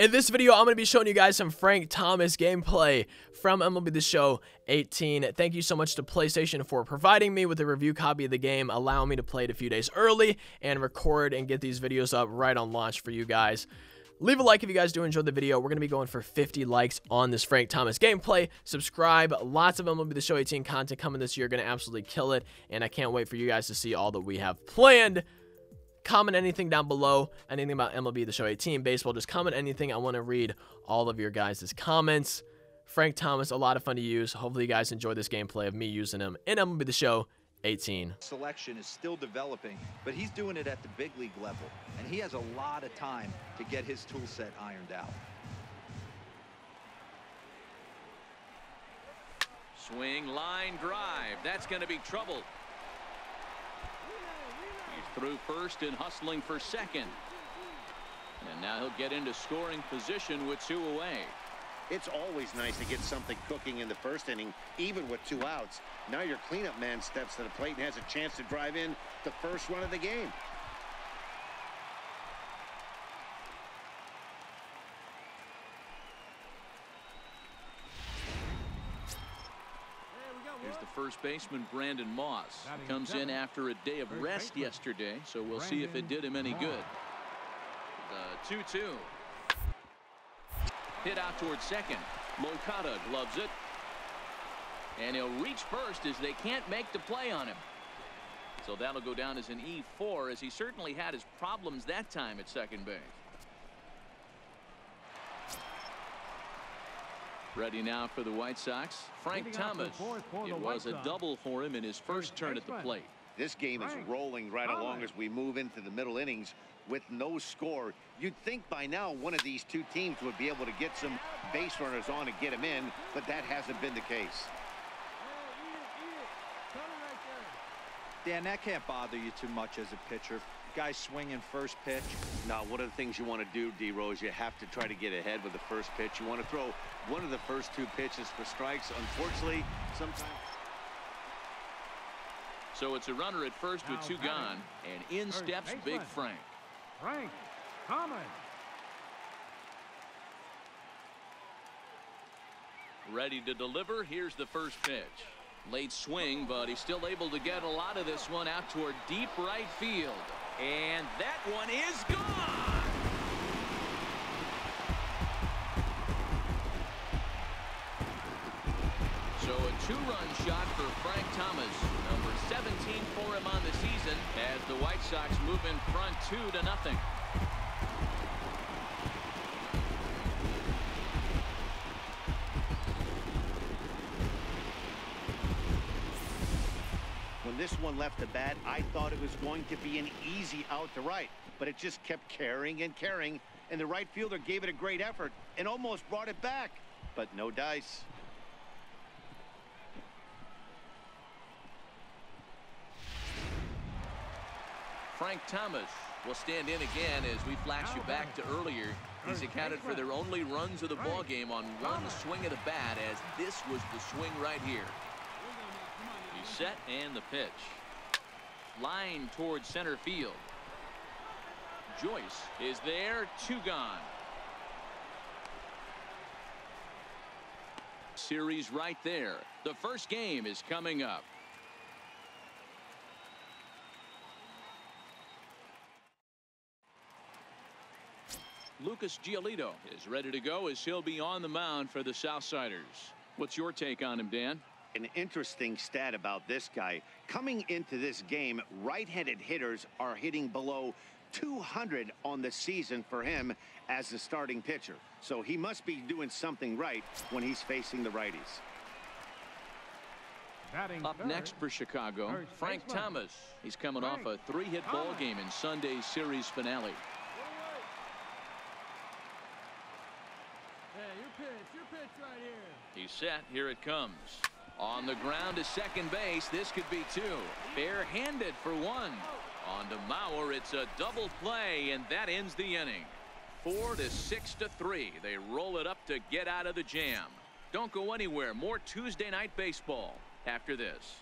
In this video, I'm going to be showing you guys some Frank Thomas gameplay from MLB The Show 18. Thank you so much to PlayStation for providing me with a review copy of the game, allowing me to play it a few days early and record and get these videos up right on launch for you guys. Leave a like if you guys do enjoy the video. We're going to be going for 50 likes on this Frank Thomas gameplay. Subscribe. Lots of MLB The Show 18 content coming this year. Going to absolutely kill it. And I can't wait for you guys to see all that we have planned comment anything down below, anything about MLB The Show 18, baseball, just comment anything. I want to read all of your guys' comments. Frank Thomas, a lot of fun to use. Hopefully you guys enjoy this gameplay of me using him in MLB The Show 18. Selection is still developing, but he's doing it at the big league level, and he has a lot of time to get his tool set ironed out. Swing, line, drive. That's going to be trouble. Through first and hustling for second. And now he'll get into scoring position with two away. It's always nice to get something cooking in the first inning, even with two outs. Now your cleanup man steps to the plate and has a chance to drive in the first run of the game. Here's the first baseman, Brandon Moss. Comes in after a day of rest yesterday, so we'll see if it did him any good. The 2-2. Hit out towards second. Moncada gloves it. And he'll reach first as they can't make the play on him. So that'll go down as an E4 as he certainly had his problems that time at second base. Ready now for the White Sox. Frank Thomas. It was a double for him in his first turn at the plate. This game is rolling right along as we move into the middle innings with no score. You'd think by now one of these two teams would be able to get some base runners on and get them in, but that hasn't been the case. Dan, that can't bother you too much as a pitcher. Guy swinging first pitch. Now, one of the things you want to do, D-Rose, you have to try to get ahead with the first pitch. You want to throw one of the first two pitches for strikes. Unfortunately, sometimes... So it's a runner at first with two gone, and in steps Big Frank. Frank Thomas. Ready to deliver. Here's the first pitch. Late swing, but he's still able to get a lot of this one out toward deep right field. And that one is gone. So a two-run shot for Frank Thomas, number 17 for him on the season, as the White Sox move in front two to nothing. This one left the bat, I thought it was going to be an easy out to right, but it just kept carrying and carrying, and the right fielder gave it a great effort and almost brought it back, but no dice. Frank Thomas will stand in again as we flash you back to earlier. He's accounted for their only runs of the ball game on one swing of the bat as this was the swing right here. Set and the pitch. Line towards center field. Joyce is there, two gone. Series right there. The first game is coming up. Lucas Giolito is ready to go as he'll be on the mound for the Southsiders. What's your take on him, Dan? An interesting stat about this guy. Coming into this game, right-handed hitters are hitting below 200 on the season for him as the starting pitcher. So he must be doing something right when he's facing the righties. Up next for Chicago, Frank Thomas. He's coming off a three-hit ball game in Sunday's series finale. He's set. Here it comes. On the ground to second base. This could be two. Bare-handed for one. On to Mauer. It's a double play, and that ends the inning. Four to six to three. They roll it up to get out of the jam. Don't go anywhere. More Tuesday night baseball after this.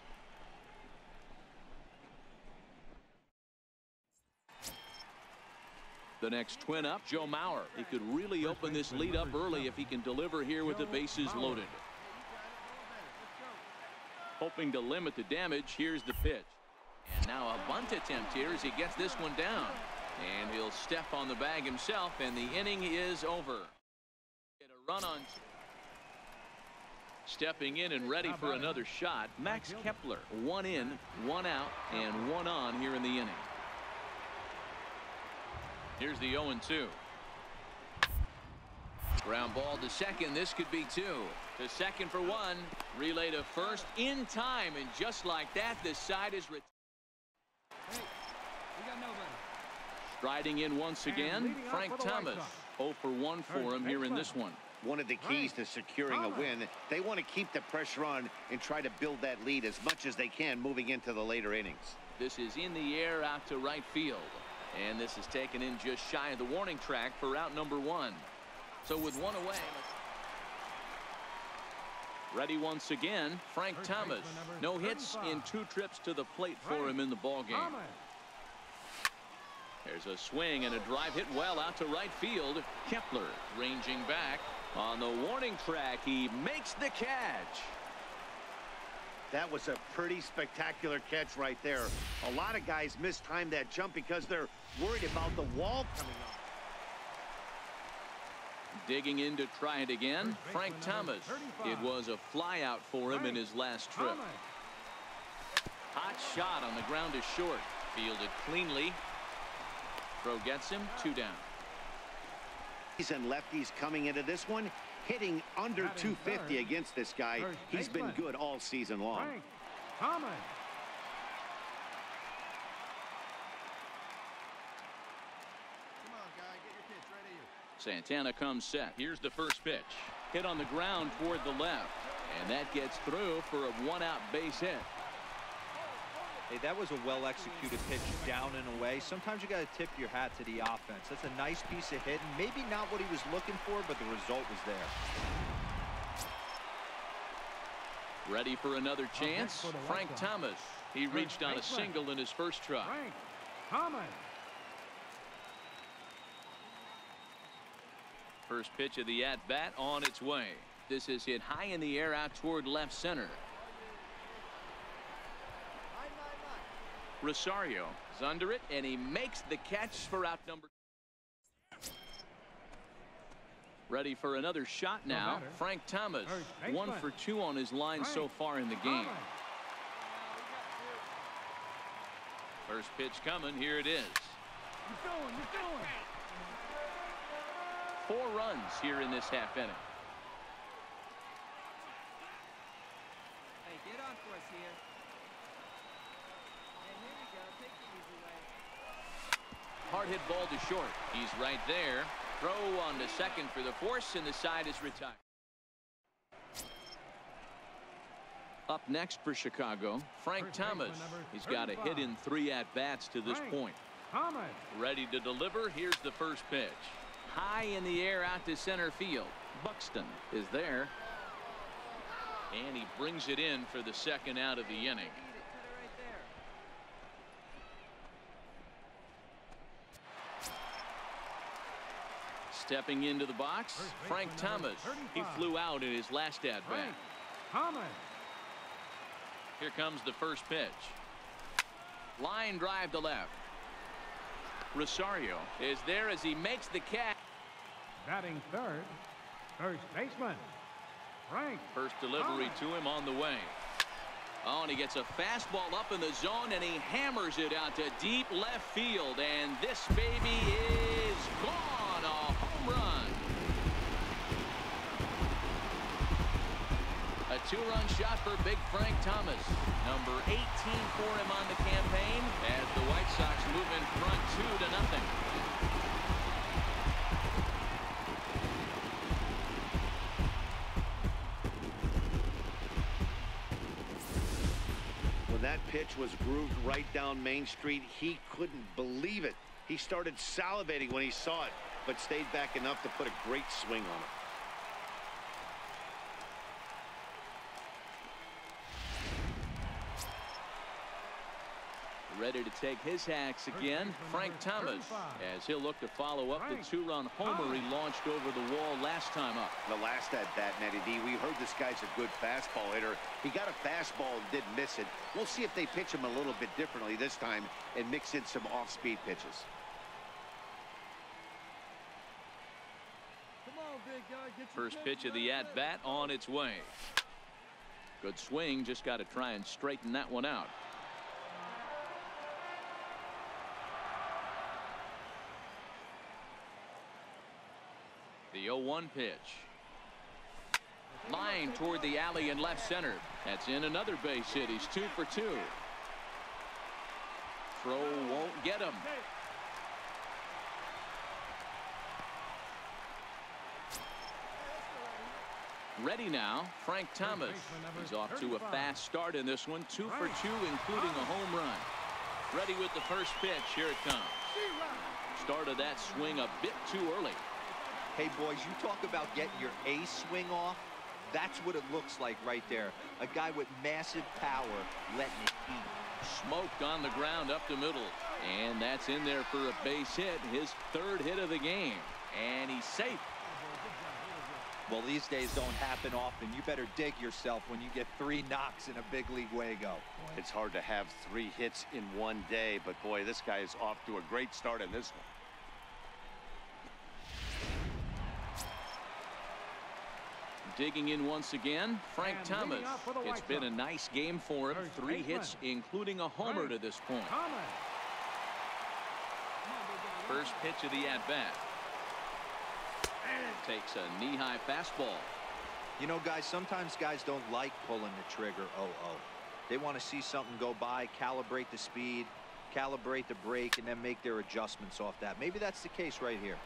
The next twin up, Joe Mauer. He could really open this lead up early if he can deliver here with the bases loaded. Hoping to limit the damage, here's the pitch. And now a bunt attempt here as he gets this one down. And he'll step on the bag himself, and the inning is over. Get a run on. Stepping in and ready for another shot, Max Kepler. One in, one out, and one on here in the inning. Here's the 0-2. Ground ball to second. This could be two. To second for one. Relay to first in time. And just like that, the side is retired. Hey, we got nobody. Striding in once again, Frank Thomas. 0 for 1 for him here in this one. One of the keys to securing a win, they want to keep the pressure on and try to build that lead as much as they can moving into the later innings. This is in the air out to right field. And this is taken in just shy of the warning track for out number one. So with one away. Ready once again, Frank Thomas. No hits in two trips to the plate for him in the ball game. There's a swing and a drive hit well out to right field. Kepler ranging back on the warning track. He makes the catch. That was a pretty spectacular catch right there. A lot of guys mistime that jump because they're worried about the wall coming up. Digging in to try it again, Frank Thomas. It was a flyout for him in his last trip. Hot shot on the ground is short. Fielded cleanly. Throw gets him two down. He's and lefties coming into this one, hitting under 250 against this guy. He's been good all season long. Frank Thomas. Santana comes set. Here's the first pitch. Hit on the ground toward the left. And that gets through for a one out base hit. Hey, that was a well-executed pitch down and away. Sometimes you got to tip your hat to the offense. That's a nice piece of hitting. Maybe not what he was looking for, but the result was there. Ready for another chance. for the White Frank Thomas. He reached on a single in his first try. Frank Thomas. First pitch of the at bat on its way. This is hit high in the air out toward left center. Rosario is under it and he makes the catch for out number. Ready for another shot now. Frank Thomas. One for two on his line so far in the game. First pitch coming. Here it is. You're going, you're going. Four runs here in this half inning. Hey, get on for us here. And here we go. Take the easy way. Hard hit ball to short. He's right there. Throw on to second for the force, and the side is retired. Up next for Chicago, Frank First Thomas. He's got a hit in three at bats to this Frank. point. Thomas. Ready to deliver. Here's the first pitch. High in the air out to center field. Buxton is there. And he brings it in for the second out of the inning. Beat it. Put it right there. Stepping into the box, Frank Thomas. He flew out in his last at bat. Thomas. Here comes the first pitch. Line drive to left. Rosario is there as he makes the catch. Batting third. First baseman. Frank First delivery to him on the way. Oh, and he gets a fastball up in the zone, and he hammers it out to deep left field. And this baby is gone. A home run. A two-run shot for Big Frank Thomas. Number 18 for him on the campaign as the White Sox move in front two to nothing. When that pitch was grooved right down Main Street, he couldn't believe it. He started salivating when he saw it, but stayed back enough to put a great swing on it. Ready to take his hacks again, Frank Thomas, as he'll look to follow up the two-run homer he launched over the wall last time up. The last at bat, Matty D, we heard this guy's a good fastball hitter. He got a fastball and didn't miss it. We'll see if they pitch him a little bit differently this time and mix in some off-speed pitches. First pitch of the at-bat on its way. Good swing, just got to try and straighten that one out. The 0-1 pitch. Line toward the alley in left center. That's in another base hit. He's two for two. Throw won't get him. Ready now, Frank Thomas. He's off to a fast start in this one. Two for two, including a home run. Ready with the first pitch. Here it comes. Started that swing a bit too early. Hey, boys, you talk about getting your A swing off. That's what it looks like right there. A guy with massive power letting it eat. Smoked on the ground up the middle. And that's in there for a base hit. His third hit of the game. And he's safe. Well, these days don't happen often. You better dig yourself when you get three knocks in a big league Wago. It's hard to have three hits in one day, but boy, this guy is off to a great start in this one. Digging in once again, Frank And Thomas. leading off for the It's White been a nice game for him. First Three baseman. hits, including a homer Frank to this point. Thomas. First pitch of the at-bat. Takes a knee-high fastball. You know, guys, sometimes guys don't like pulling the trigger 0-0. They want to see something go by, calibrate the speed, calibrate the break, and then make their adjustments off that. Maybe that's the case right here.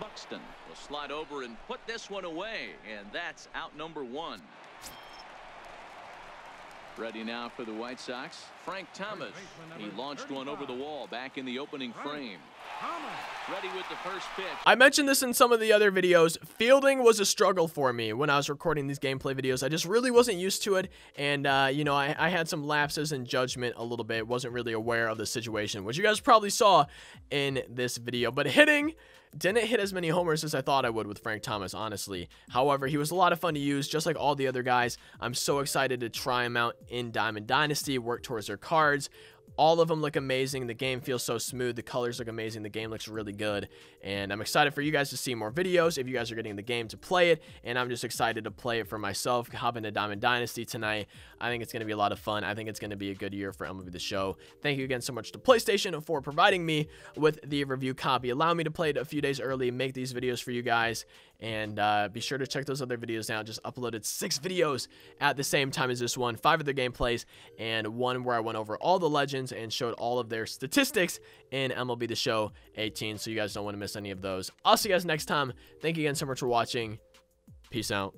Buxton will slide over and put this one away, and that's out number one. Ready now for the White Sox, Frank Thomas. He launched one over the wall back in the opening frame. I mentioned this in some of the other videos. Fielding was a struggle for me when I was recording these gameplay videos. I just really wasn't used to it. And, uh, you know, I, I had some lapses in judgment a little bit. Wasn't really aware of the situation, which you guys probably saw in this video. But hitting didn't hit as many homers as I thought I would with Frank Thomas, honestly. However, he was a lot of fun to use, just like all the other guys. I'm so excited to try him out in Diamond Dynasty, work towards their cards. All of them look amazing. The game feels so smooth. The colors look amazing. The game looks really good. And I'm excited for you guys to see more videos if you guys are getting the game to play it. And I'm just excited to play it for myself. Hop into Diamond Dynasty tonight. I think it's going to be a lot of fun. I think it's going to be a good year for MLB The Show. Thank you again so much to PlayStation for providing me with the review copy. Allow me to play it a few days early, make these videos for you guys. And uh, be sure to check those other videos out. Just uploaded six videos at the same time as this one. Five of gameplays and one where I went over all the legends and showed all of their statistics in MLB The Show 18. So you guys don't want to miss any of those. I'll see you guys next time. Thank you again so much for watching. Peace out.